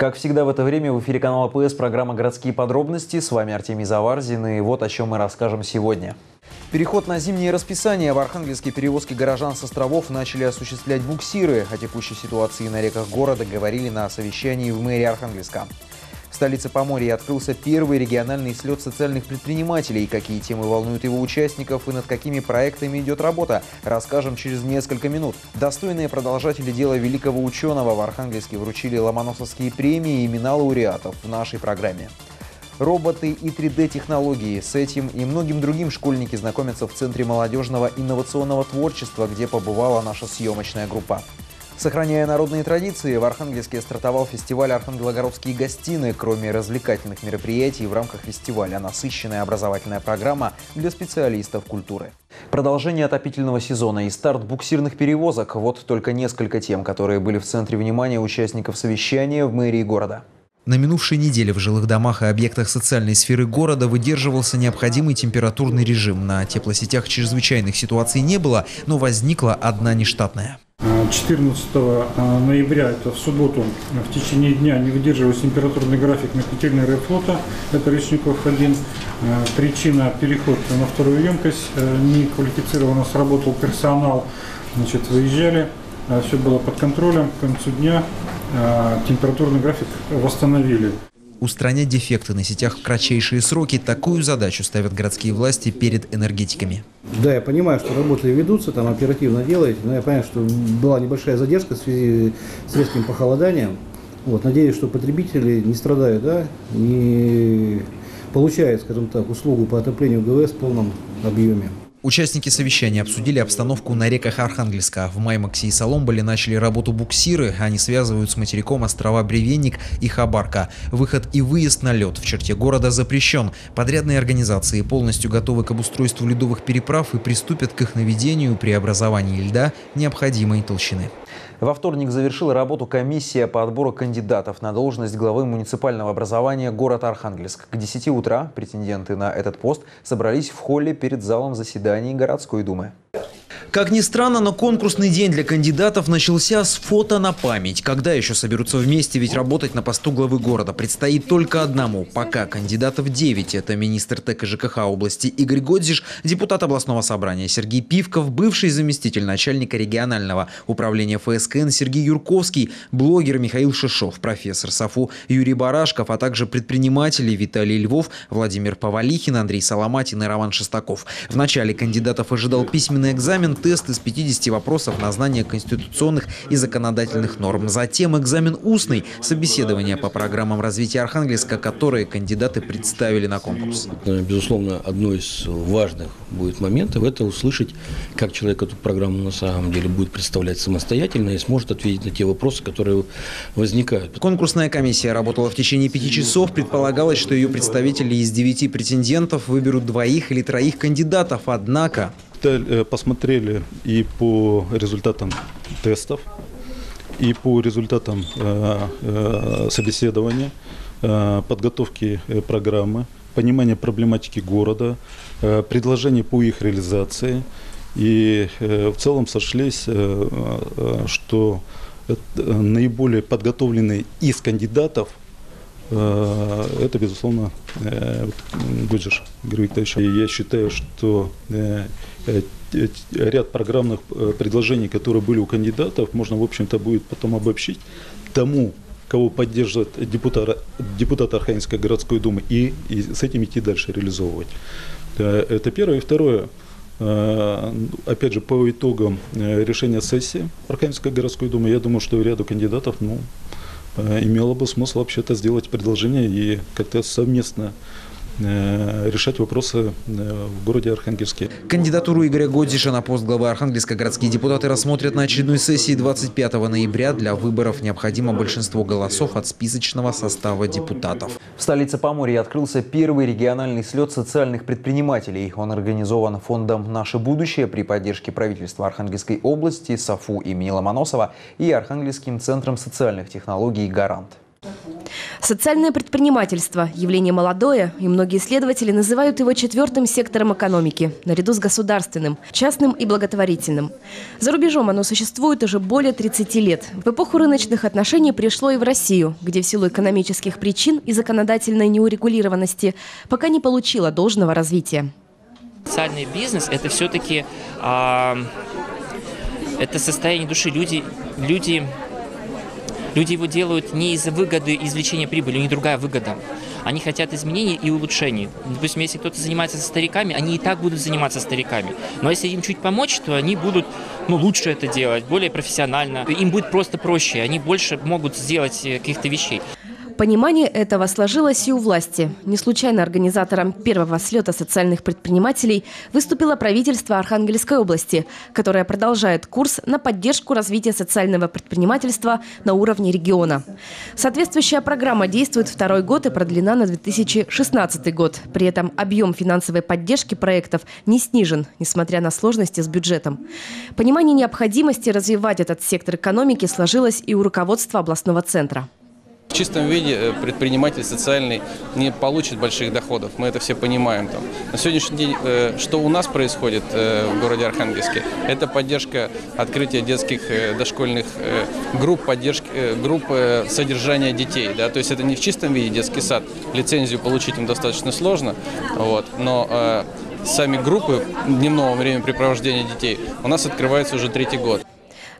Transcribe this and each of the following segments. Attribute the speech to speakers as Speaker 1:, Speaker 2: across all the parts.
Speaker 1: Как всегда в это время в эфире канала ПС программа «Городские подробности». С вами Артемий Заварзин и вот о чем мы расскажем сегодня. Переход на зимнее расписание. В Архангельске перевозки горожан с островов начали осуществлять буксиры. О текущей ситуации на реках города говорили на совещании в мэрии Архангельска. Столице Поморья открылся первый региональный слет социальных предпринимателей. Какие темы волнуют его участников и над какими проектами идет работа, расскажем через несколько минут. Достойные продолжатели дела великого ученого в Архангельске вручили ломоносовские премии и имена лауреатов в нашей программе. Роботы и 3D-технологии. С этим и многим другим школьники знакомятся в Центре молодежного инновационного творчества, где побывала наша съемочная группа. Сохраняя народные традиции, в Архангельске стартовал фестиваль «Архангелогородские гостины». Кроме развлекательных мероприятий, в рамках фестиваля насыщенная образовательная программа для специалистов культуры. Продолжение отопительного сезона и старт буксирных перевозок – вот только несколько тем, которые были в центре внимания участников совещания в мэрии города.
Speaker 2: На минувшей неделе в жилых домах и объектах социальной сферы города выдерживался необходимый температурный режим. На теплосетях чрезвычайных ситуаций не было, но возникла одна нештатная.
Speaker 3: 14 а, ноября, это в субботу, в течение дня не выдерживался температурный график на котельной Рефлота, это Речников 1. А, причина переход на вторую емкость, а, не квалифицированно сработал персонал, значит, выезжали, все было под контролем, к концу дня температурный график восстановили.
Speaker 2: Устранять дефекты на сетях в кратчайшие сроки – такую задачу ставят городские власти перед энергетиками.
Speaker 4: Да, я понимаю, что работы ведутся, там оперативно делаете, но я понимаю, что была небольшая задержка в связи с резким похолоданием. Вот, надеюсь, что потребители не страдают, да, не получают, скажем так, услугу по отоплению ГВС в полном объеме.
Speaker 2: Участники совещания обсудили обстановку на реках Архангельска. В Маймаксе и Соломболе начали работу буксиры. Они связывают с материком острова Бревенник и Хабарка. Выход и выезд на лед в черте города запрещен. Подрядные организации полностью готовы к обустройству ледовых переправ и приступят к их наведению при образовании льда необходимой толщины.
Speaker 1: Во вторник завершила работу комиссия по отбору кандидатов на должность главы муниципального образования города Архангельск. К 10 утра претенденты на этот пост собрались в холле перед залом заседаний городской думы.
Speaker 2: Как ни странно, но конкурсный день для кандидатов начался с фото на память. Когда еще соберутся вместе, ведь работать на посту главы города предстоит только одному. Пока кандидатов 9. Это министр ТЭК и ЖКХ области Игорь Годзиш, депутат областного собрания Сергей Пивков, бывший заместитель начальника регионального управления ФСКН Сергей Юрковский, блогер Михаил Шишов, профессор САФУ Юрий Барашков, а также предприниматели Виталий Львов, Владимир Павалихин, Андрей Соломатин и Роман Шестаков. В начале кандидатов ожидал письменный экзамен, тест из 50 вопросов на знание конституционных и законодательных норм. Затем экзамен устный, собеседование по программам развития Архангельска, которые кандидаты представили на конкурс.
Speaker 5: Безусловно, одно из важных будет моментов – это услышать, как человек эту программу на самом деле будет представлять самостоятельно и сможет ответить на те вопросы, которые возникают.
Speaker 2: Конкурсная комиссия работала в течение пяти часов. Предполагалось, что ее представители из девяти претендентов выберут двоих или троих кандидатов. Однако
Speaker 6: Э, посмотрели и по результатам тестов, и по результатам э, э, собеседования, подготовки программы, понимания проблематики города, предложений по их реализации. И в целом сошлись, что наиболее подготовленные из кандидатов это, безусловно, Гуджиш Григорьевич. Я считаю, что Э, ряд программных э, предложений, которые были у кандидатов, можно, в общем-то, будет потом обобщить тому, кого поддерживает депутат, депутат Архангельской городской думы, и, и с этим идти дальше реализовывать. Э, это первое. И второе, опять же, по итогам решения сессии Архангельской городской думы, я думаю, что ряду кандидатов ну, имело бы смысл вообще-то сделать предложение и как-то совместно Э, решать вопросы э, в городе Архангельске.
Speaker 2: Кандидатуру Игоря Годзиша на пост главы Архангельска городские депутаты рассмотрят на очередной сессии 25 ноября. Для выборов необходимо большинство голосов от списочного состава депутатов.
Speaker 1: В столице Поморья открылся первый региональный слет социальных предпринимателей. Он организован фондом «Наше будущее» при поддержке правительства Архангельской области, САФУ имени Ломоносова и Архангельским центром социальных технологий «Гарант».
Speaker 7: Социальное предпринимательство – явление молодое, и многие исследователи называют его четвертым сектором экономики, наряду с государственным, частным и благотворительным. За рубежом оно существует уже более 30 лет. В эпоху рыночных отношений пришло и в Россию, где в силу экономических причин и законодательной неурегулированности пока не получило должного развития.
Speaker 8: Социальный бизнес – это все-таки а, это состояние души. Люди, люди Люди его делают не из-за выгоды извлечения прибыли, у них другая выгода. Они хотят изменений и улучшений. Допустим, если кто-то занимается со стариками, они и так будут заниматься стариками. Но если им чуть помочь, то они будут ну, лучше это делать, более профессионально. Им будет просто проще, они больше могут сделать э, каких-то вещей.
Speaker 7: Понимание этого сложилось и у власти. Не случайно организатором первого слета социальных предпринимателей выступило правительство Архангельской области, которое продолжает курс на поддержку развития социального предпринимательства на уровне региона. Соответствующая программа действует второй год и продлена на 2016 год. При этом объем финансовой поддержки проектов не снижен, несмотря на сложности с бюджетом. Понимание необходимости развивать этот сектор экономики сложилось и у руководства областного центра.
Speaker 9: В чистом виде э, предприниматель социальный не получит больших доходов, мы это все понимаем. Там. На сегодняшний день, э, что у нас происходит э, в городе Архангельске, это поддержка открытия детских дошкольных групп, поддержки, групп содержания детей. Да? То есть это не в чистом виде детский сад, лицензию получить им достаточно сложно, вот, но сами группы дневного времяпрепровождения детей у нас открываются уже третий год.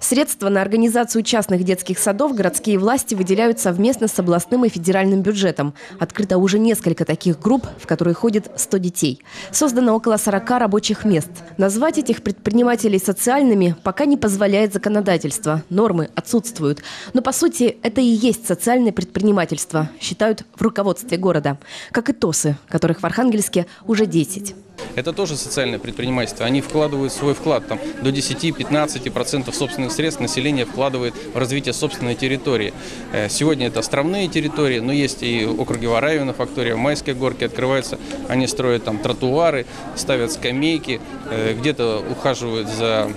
Speaker 7: Средства на организацию частных детских садов городские власти выделяют совместно с областным и федеральным бюджетом. Открыто уже несколько таких групп, в которые ходит 100 детей. Создано около 40 рабочих мест. Назвать этих предпринимателей социальными пока не позволяет законодательство. Нормы отсутствуют. Но по сути это и есть социальное предпринимательство, считают в руководстве города. Как и ТОСы, которых в Архангельске уже 10.
Speaker 9: Это тоже социальное предпринимательство. Они вкладывают свой вклад там, до 10-15% собственных средств население вкладывает в развитие собственной территории. Э, сегодня это островные территории, но есть и округи Варавина, фактория Майской горки открываются. Они строят там тротуары, ставят скамейки, э, где-то ухаживают за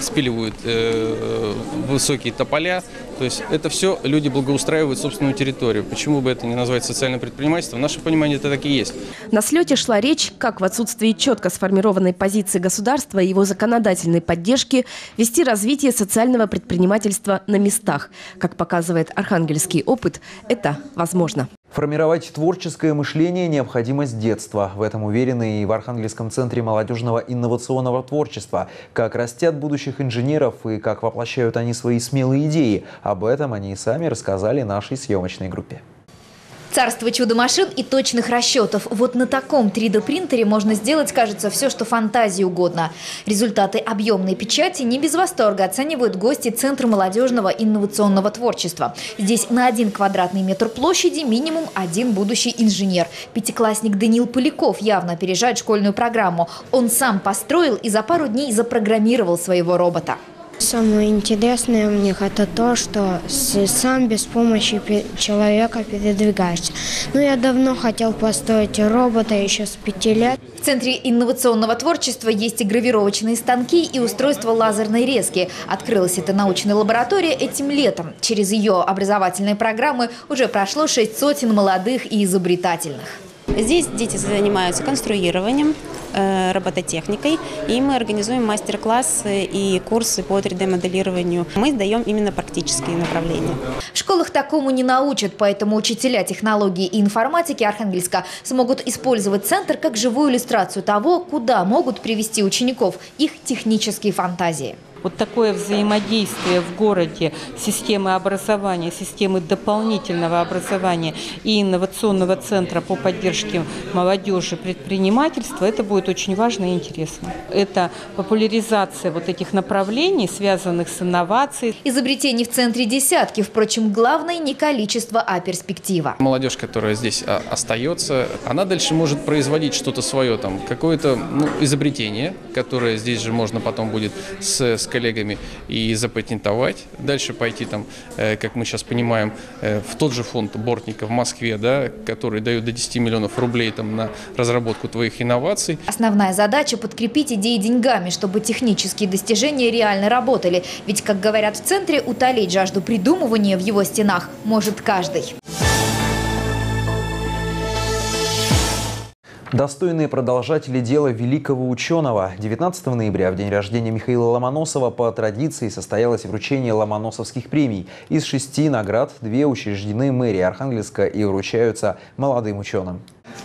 Speaker 9: спиливают э, высокие тополя. То есть это все люди благоустраивают собственную территорию. Почему бы это не назвать социальным предпринимательством? В нашем понимании это так и есть.
Speaker 7: На слете шла речь, как в отсутствии четко сформированной позиции государства и его законодательной поддержки вести развитие социального предпринимательства на местах. Как показывает архангельский опыт, это возможно.
Speaker 1: Формировать творческое мышление – необходимость детства. В этом уверены и в Архангельском центре молодежного инновационного творчества. Как растят будущих инженеров и как воплощают они свои смелые идеи. Об этом они и сами рассказали нашей съемочной группе.
Speaker 10: Царство чудо-машин и точных расчетов. Вот на таком 3D-принтере можно сделать, кажется, все, что фантазии угодно. Результаты объемной печати не без восторга оценивают гости Центра молодежного инновационного творчества. Здесь на один квадратный метр площади минимум один будущий инженер. Пятиклассник Даниил Поляков явно опережает школьную программу. Он сам построил и за пару дней запрограммировал своего робота.
Speaker 11: Самое интересное в них это то, что сам без помощи человека передвигаешься. Ну, я давно хотел построить робота еще с пяти лет.
Speaker 10: В Центре инновационного творчества есть и гравировочные станки, и устройство лазерной резки. Открылась эта научная лаборатория этим летом. Через ее образовательные программы уже прошло шесть сотен молодых и изобретательных.
Speaker 12: Здесь дети занимаются конструированием, робототехникой, и мы организуем мастер-классы и курсы по 3D-моделированию. Мы даем именно практические направления.
Speaker 10: В школах такому не научат, поэтому учителя технологии и информатики Архангельска смогут использовать центр как живую иллюстрацию того, куда могут привести учеников их технические фантазии.
Speaker 13: Вот такое взаимодействие в городе системы образования, системы дополнительного образования и инновационного центра по поддержке молодежи предпринимательства, это будет очень важно и интересно. Это популяризация вот этих направлений, связанных с инновацией.
Speaker 10: Изобретений в центре десятки, впрочем, главное не количество, а перспектива.
Speaker 9: Молодежь, которая здесь а, остается, она дальше может производить что-то свое, там какое-то ну, изобретение, которое здесь же можно потом будет с, с коллегами и запатентовать. Дальше пойти там, э, как мы сейчас понимаем, э, в тот же фонд Бортника в Москве, да, который дает до 10 миллионов рублей там, на разработку твоих инноваций.
Speaker 10: Основная задача – подкрепить идеи деньгами, чтобы технические достижения реально работали. Ведь, как говорят в центре, утолить жажду придумывания в его стенах может каждый.
Speaker 1: Достойные продолжатели дела великого ученого. 19 ноября, в день рождения Михаила Ломоносова, по традиции состоялось вручение ломоносовских премий. Из шести наград две учреждены мэрией Архангельска и вручаются молодым ученым.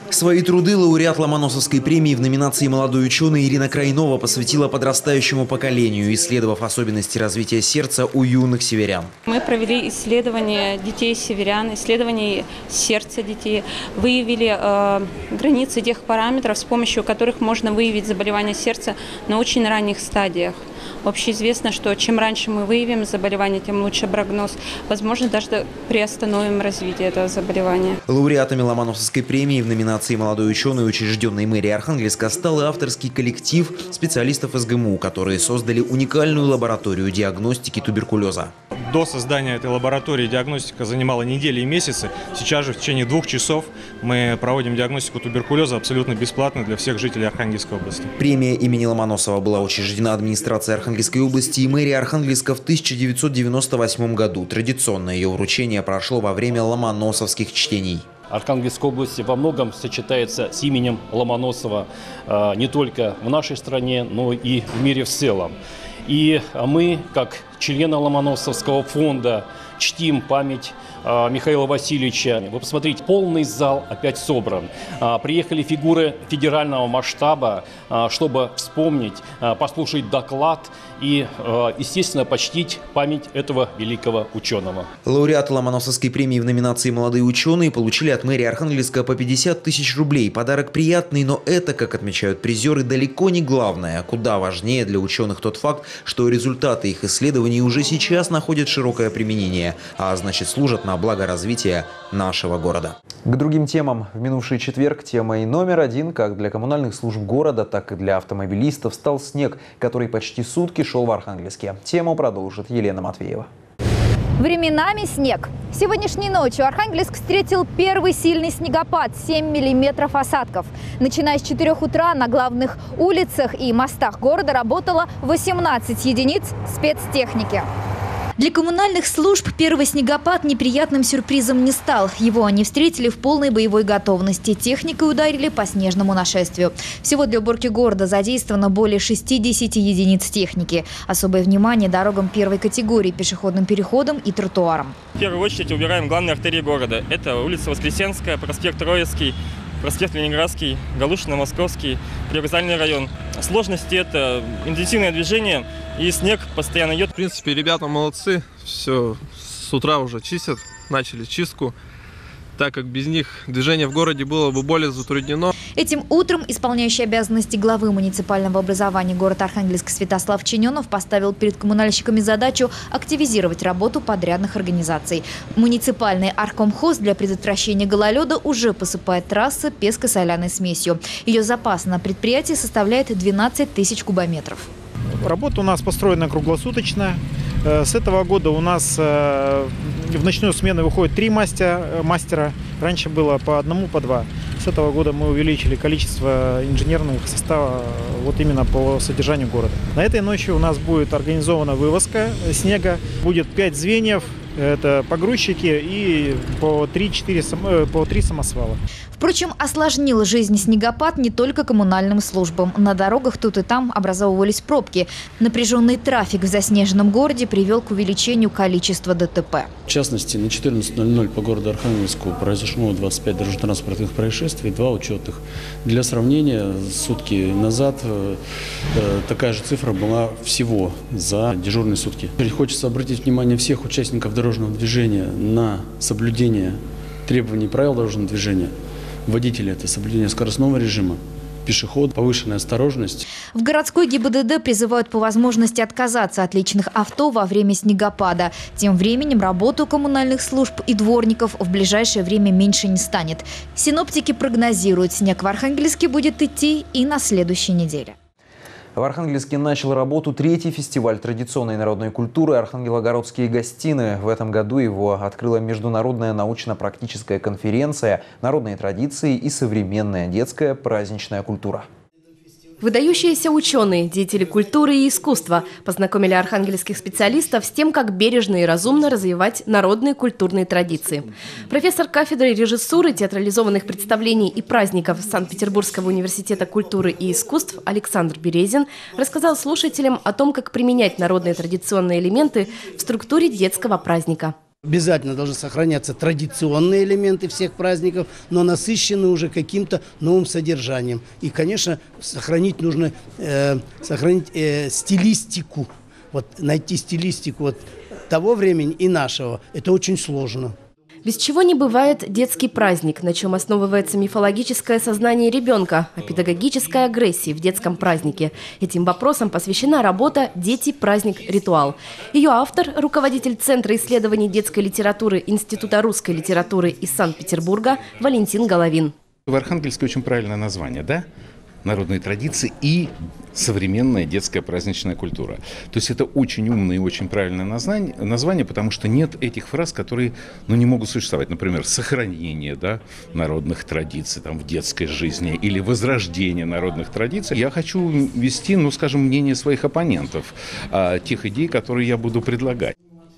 Speaker 2: Свои труды лауреат Ломоносовской премии в номинации «Молодой ученый» Ирина Крайнова посвятила подрастающему поколению, исследовав особенности развития сердца у юных северян.
Speaker 14: Мы провели исследование детей северян, исследование сердца детей, выявили э, границы тех параметров, с помощью которых можно выявить заболевание сердца на очень ранних стадиях. Общеизвестно, что чем раньше мы выявим заболевание, тем лучше прогноз. Возможно, даже приостановим развитие этого заболевания.
Speaker 2: Лауреатами Ломоносовской премии в номинации «Молодой ученый», учрежденной мэрией Архангельска, стал авторский коллектив специалистов СГМУ, которые создали уникальную лабораторию диагностики туберкулеза.
Speaker 15: До создания этой лаборатории диагностика занимала недели и месяцы. Сейчас же в течение двух часов мы проводим диагностику туберкулеза абсолютно бесплатно для всех жителей Архангельской области.
Speaker 2: Премия имени Ломоносова была учреждена администрацией Архангельской области и мэрии Архангельска в 1998 году. Традиционно ее вручение прошло во время ломоносовских чтений.
Speaker 16: Архангельской области во многом сочетается с именем Ломоносова э, не только в нашей стране, но и в мире в целом. И мы, как члены Ломоносовского фонда, чтим память а, Михаила Васильевича. Вы посмотрите, полный зал опять собран. А, приехали фигуры федерального масштаба, а, чтобы вспомнить, послушать доклад и, естественно, почтить память этого великого ученого.
Speaker 2: Лауреаты Ломоносовской премии в номинации «Молодые ученые» получили от мэрии Архангельска по 50 тысяч рублей. Подарок приятный, но это, как отмечают призеры, далеко не главное. Куда важнее для ученых тот факт, что результаты их исследований уже сейчас находят широкое применение, а значит служат на благо развития нашего города.
Speaker 1: К другим темам. В минувший четверг темой номер один как для коммунальных служб города, так и для автомобилистов стал снег, который почти сутки шел в Архангельске. Тему продолжит Елена Матвеева.
Speaker 10: Временами снег. Сегодняшней ночью Архангельск встретил первый сильный снегопад – 7 миллиметров осадков. Начиная с 4 утра на главных улицах и мостах города работало 18 единиц спецтехники. Для коммунальных служб первый снегопад неприятным сюрпризом не стал. Его они встретили в полной боевой готовности. Техникой ударили по снежному нашествию. Всего для уборки города задействовано более 60 единиц техники. Особое внимание дорогам первой категории, пешеходным переходам и тротуарам.
Speaker 17: В первую очередь убираем главные артерии города. Это улица Воскресенская, проспект Троицкий, проспект Ленинградский, Галушино-Московский, Привокзальный район. Сложности – это интенсивное движение и снег постоянно идет.
Speaker 18: В принципе, ребята молодцы, все с утра уже чистят, начали чистку так как без них движение в городе было бы более затруднено.
Speaker 10: Этим утром исполняющий обязанности главы муниципального образования города Архангельск Святослав Чиненов поставил перед коммунальщиками задачу активизировать работу подрядных организаций. Муниципальный аркомхоз для предотвращения гололеда уже посыпает трассы песко-соляной смесью. Ее запас на предприятии составляет 12 тысяч кубометров.
Speaker 19: Работа у нас построена круглосуточно. Э, с этого года у нас э, в ночную смену выходит три мастера, э, мастера. Раньше было по одному, по два. С этого года мы увеличили количество инженерных состава вот именно по содержанию города. На этой ночи у нас будет организована вывозка снега. Будет пять звеньев, это погрузчики и по 3-4 по 3 самосвала.
Speaker 10: Впрочем, осложнил жизнь снегопад не только коммунальным службам. На дорогах тут и там образовывались пробки. Напряженный трафик в заснеженном городе привел к увеличению количества ДТП.
Speaker 20: В частности, на 14.00 по городу Архангельску произошло 25 дорожно-транспортных происшествий, два учетных. Для сравнения, сутки назад э, э, такая же цифра была всего за дежурные сутки. Хочется обратить внимание всех участников дорожного движения на соблюдение требований правил дорожного движения – водителя – это соблюдение скоростного режима, пешеход, повышенная осторожность.
Speaker 10: В городской ГИБДД призывают по возможности отказаться от личных авто во время снегопада. Тем временем работу коммунальных служб и дворников в ближайшее время меньше не станет. Синоптики прогнозируют, снег в Архангельске будет идти и на следующей неделе.
Speaker 1: В Архангельске начал работу третий фестиваль традиционной народной культуры «Архангелогородские гостины». В этом году его открыла международная научно-практическая конференция «Народные традиции и современная детская праздничная культура».
Speaker 7: Выдающиеся ученые, деятели культуры и искусства познакомили архангельских специалистов с тем, как бережно и разумно развивать народные культурные традиции. Профессор кафедры режиссуры, театрализованных представлений и праздников Санкт-Петербургского университета культуры и искусств Александр Березин рассказал слушателям о том, как применять народные традиционные элементы в структуре детского праздника.
Speaker 21: Обязательно должны сохраняться традиционные элементы всех праздников, но насыщены уже каким-то новым содержанием. И, конечно, сохранить нужно э, сохранить э, стилистику. Вот найти стилистику вот того времени и нашего. Это очень сложно.
Speaker 7: Без чего не бывает детский праздник, на чем основывается мифологическое сознание ребенка, а педагогическая агрессия в детском празднике. Этим вопросам посвящена работа «Дети. Праздник. Ритуал». Ее автор – руководитель Центра исследований детской литературы Института русской литературы из Санкт-Петербурга Валентин Головин.
Speaker 22: В Архангельске очень правильное название, да? Народные традиции и современная детская праздничная культура. То есть это очень умное и очень правильное название, потому что нет этих фраз, которые ну, не могут существовать. Например, сохранение да, народных традиций там, в детской жизни или возрождение народных традиций. Я хочу вести, ну, скажем, мнение своих оппонентов, а, тех идей, которые я буду предлагать.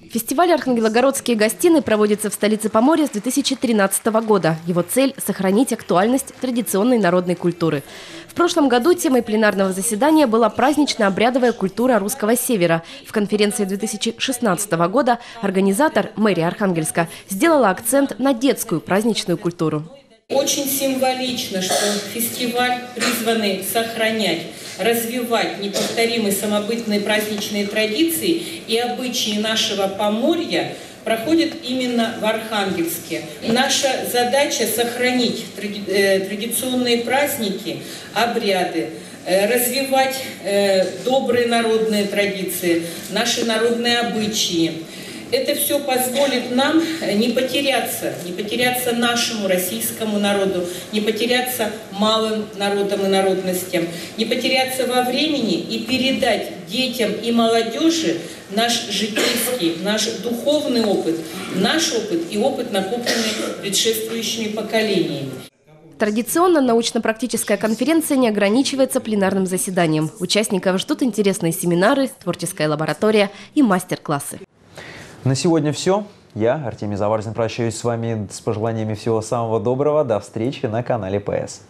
Speaker 7: Фестиваль «Архангелогородские гостины» проводится в столице Поморья с 2013 года. Его цель – сохранить актуальность традиционной народной культуры. В прошлом году темой пленарного заседания была празднично-обрядовая культура русского севера. В конференции 2016 года организатор, мэрия Архангельска, сделала акцент на детскую праздничную культуру.
Speaker 23: Очень символично, что фестиваль призванный сохранять, развивать неповторимые самобытные праздничные традиции и обычаи нашего Поморья проходит именно в Архангельске. Наша задача сохранить э, традиционные праздники, обряды, э, развивать э, добрые народные традиции, наши народные обычаи – это все позволит нам не потеряться, не потеряться нашему российскому народу, не потеряться малым народам и народностям, не потеряться во времени и передать детям и молодежи наш житейский, наш духовный опыт, наш опыт и опыт, накопленный предшествующими поколениями.
Speaker 7: Традиционно научно-практическая конференция не ограничивается пленарным заседанием. Участников ждут интересные семинары, творческая лаборатория и мастер-классы.
Speaker 1: На сегодня все. Я, Артемий Заварзин, прощаюсь с вами с пожеланиями всего самого доброго. До встречи на канале ПС.